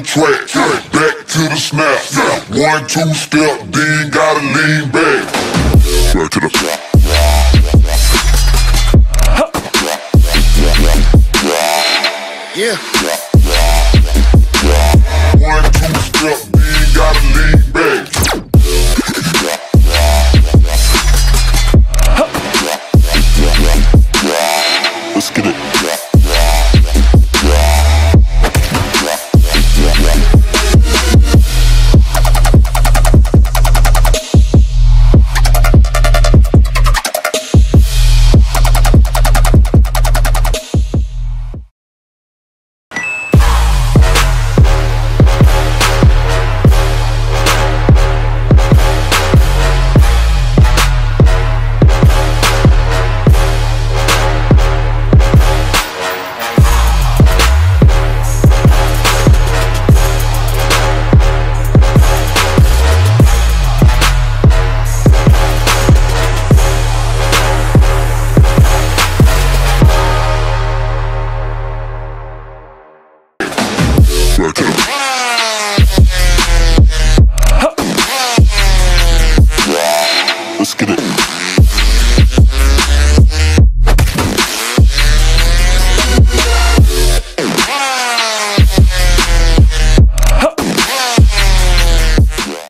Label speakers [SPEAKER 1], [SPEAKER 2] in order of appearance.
[SPEAKER 1] track, back to the snap. One, two step, then gotta lean back. Back to the
[SPEAKER 2] Yeah. back. Let's get it.